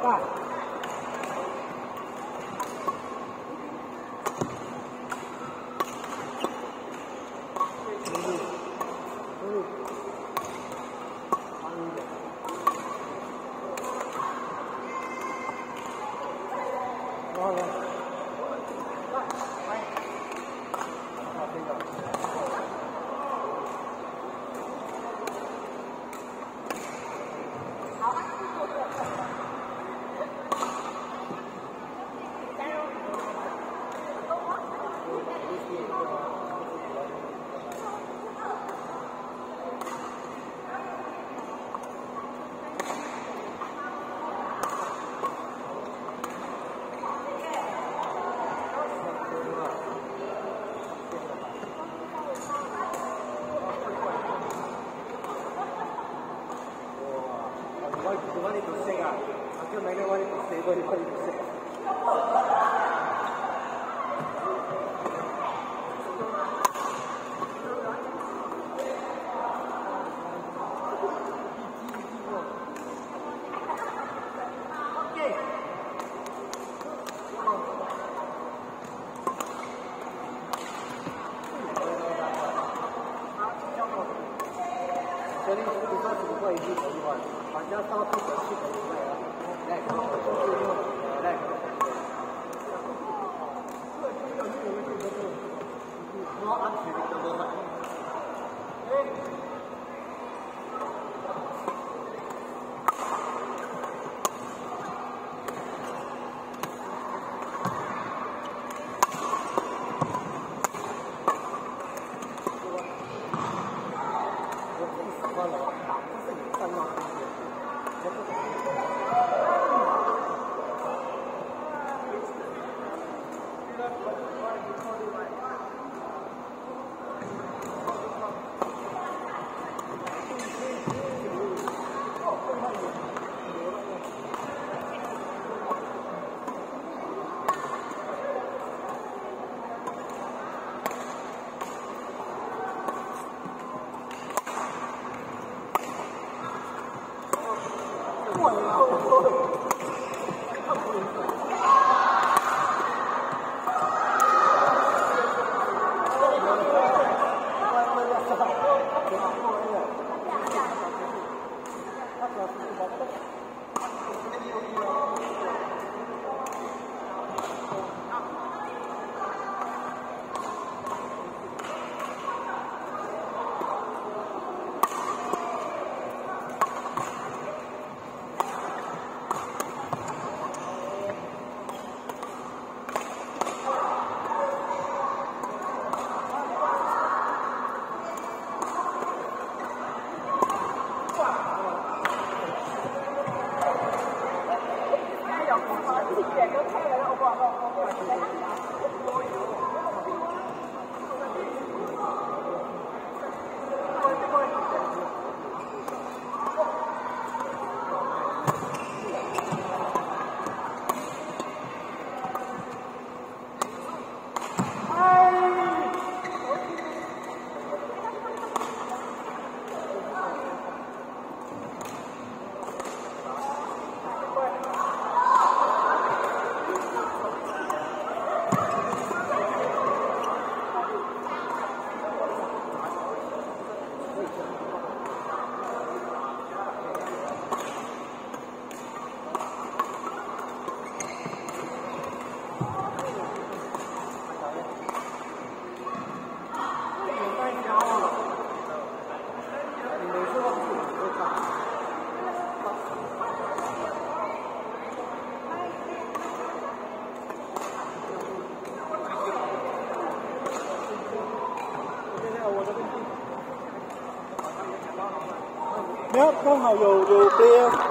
か。ああ。悪く癖が、酒を投げ割りとして、ゴリゴリ癖。这里是第三十五块一斤的。一块厂家发货的七块一块啊来来。我操我这刚好有有杯